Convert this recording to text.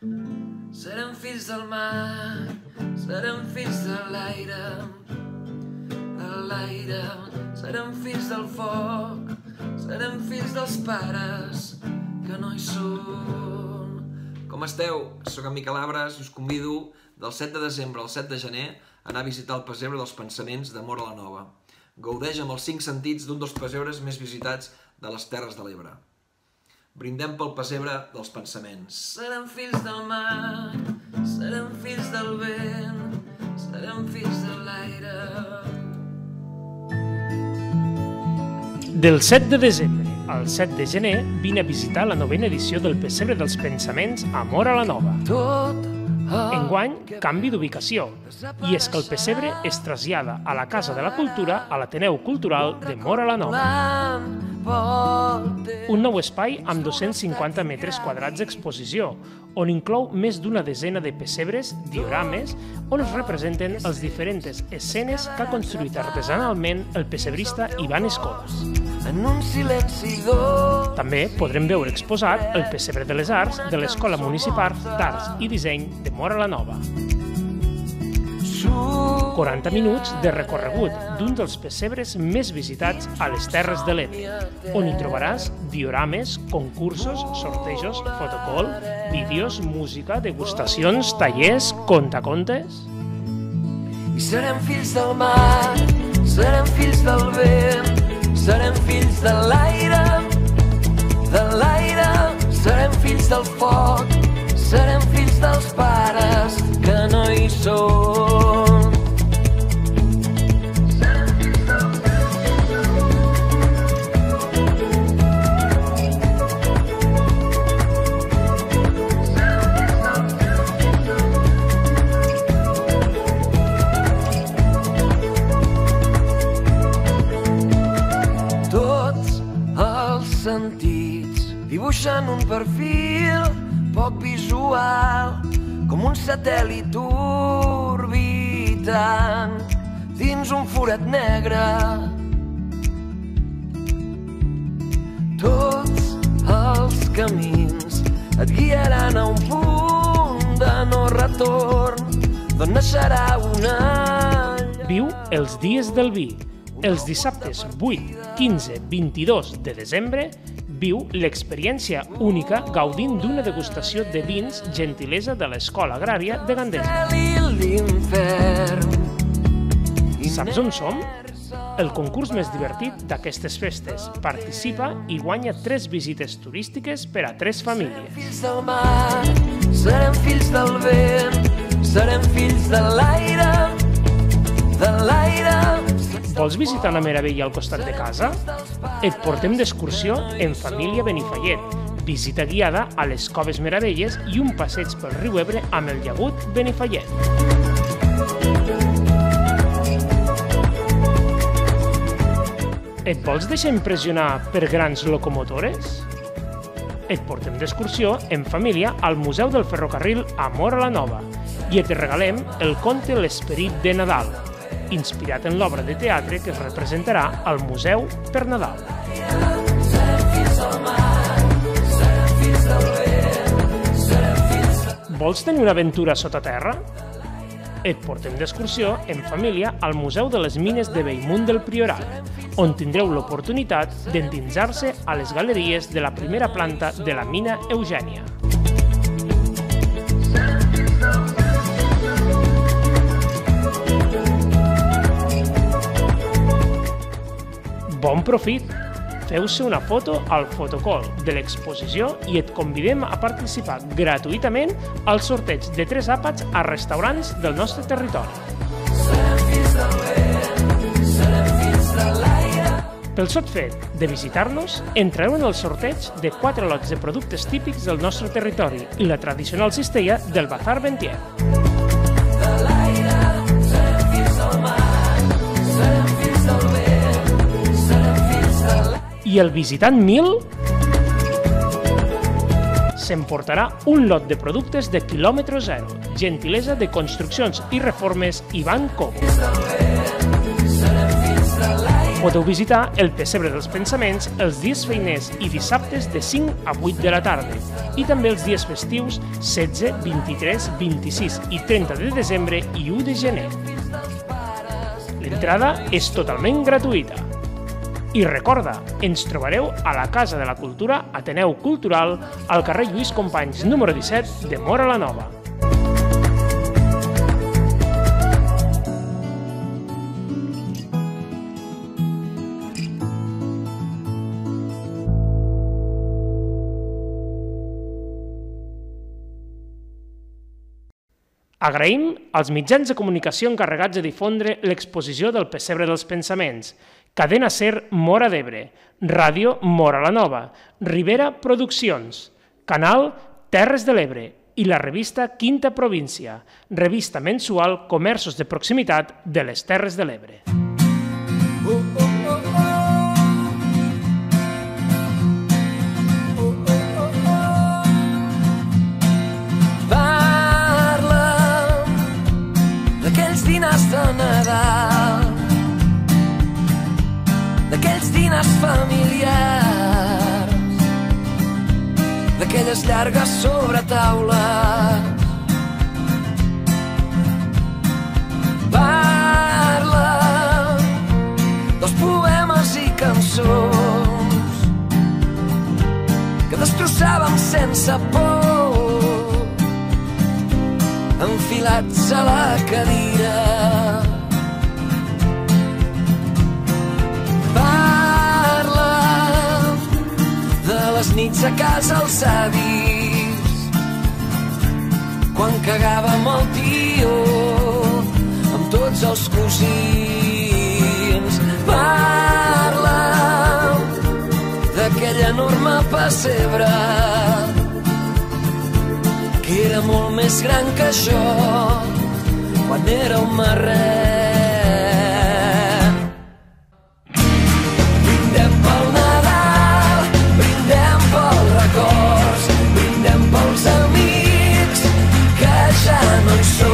Serem fills del mar, serem fills de l'aire, de l'aire. Serem fills del foc, serem fills dels pares que no hi són. Com esteu? Soc en Miquel Abres i us convido del 7 de desembre al 7 de gener a anar a visitar el pessebre dels pensaments de Mora la Nova. Gaudeix amb els cinc sentits d'un dels pessebres més visitats de les Terres de l'Ebre. Brindem pel pessebre dels pensaments. Serem fills del mar, serem fills del vent, serem fills de l'aire. Del 7 de desembre al 7 de gener vine a visitar la novena edició del Pessebre dels Pensaments Amor a la Nova. Tot Enguany, canvi d'ubicació, i és que el pessebre es trasllada a la Casa de la Cultura a l'Ateneu Cultural de Mora la Nova. Un nou espai amb 250 metres quadrats d'exposició, on inclou més d'una desena de pessebres, diorames, on es representen les diferents escenes que ha construït artesanalment el pessebrista Ivan Escodas. en un silenci. També podrem veure exposat el pessebre de les arts de l'Escola Municipal d'Arts i Disseny de Mora la Nova. 40 minuts de recorregut d'un dels pessebres més visitats a les Terres de l'Ebre, on hi trobaràs diorames, concursos, sortejos, fotocol, vídeos, música, degustacions, tallers, contacontes... I serem fills del mar, serem fills del vent, serem fills de l'aire, de l'aire, serem fills del foc, serem fills dels pares que no hi són. Visual com un satèl·lit orbitant dins un forat negre. Tots els camins et guiaran a un punt de no retorn d'on naixerà una Viu els dies del vi. Els dissabtes 8, 15, 22 de desembre viu l'experiència única gaudint d'una degustació de vins gentilesa de l'Escola Agrària de Gandesa. Saps on som? El concurs més divertit d'aquestes festes. Participa i guanya tres visites turístiques per a tres famílies. Fills del mar, serem fills del vent, serem fills de l'aire, de l'aire. Vols visitar una meravella al costat de casa? Et portem d'excursió en família Benifallet, visita guiada a les Coves Meravelles i un passeig pel riu Ebre amb el llagut Benifallet. Et vols deixar impressionar per grans locomotores? Et portem d'excursió en família al Museu del Ferrocarril a Mora la Nova i et regalem el conte L'esperit de Nadal, inspirat en l'obra de teatre que es representarà al Museu per Nadal. Vols tenir una aventura sota terra? Et portem d'excursió en família al Museu de les Mines de Bellmunt del Priorat, on tindreu l'oportunitat d'endinsar-se a les galeries de la primera planta de la mina Eugènia. Bon profit! Feu-se una foto al fotocol de l'exposició i et convidem a participar gratuïtament al sorteig de tres àpats a restaurants del nostre territori. Pel sot fet de visitar-nos, entreu en el sorteig de quatre lots de productes típics del nostre territori i la tradicional cistella del Bazar Ventier. I el visitant 1000 s'emportarà un lot de productes de quilòmetre zero, gentilesa de construccions i reformes Ivan Cobo. Podeu visitar el Pessebre dels Pensaments els dies feiners i dissabtes de 5 a 8 de la tarda i també els dies festius 16, 23, 26 i 30 de desembre i 1 de gener. L'entrada és totalment gratuïta. I recorda, ens trobareu a la Casa de la Cultura Ateneu Cultural al carrer Lluís Companys número 17 de Mora la Nova. Agraïm als mitjans de comunicació encarregats de difondre l'exposició del Pessebre dels Pensaments, Cadena Ser Mora d'Ebre, Ràdio Mora la Nova, Rivera Produccions, Canal Terres de l'Ebre i la revista Quinta Província, revista mensual Comerços de Proximitat de les Terres de l'Ebre. Oh, oh. Dinars familiars. D'aquelles llargues sobre taula parla dels poemes i cançons que destrossàvem sense por enfilats a la cadira nits a casa els avis quan cagàvem el tio amb tots els cosins. Parla d'aquell enorme pessebre que era molt més gran que això quan era un marret Summer, summer.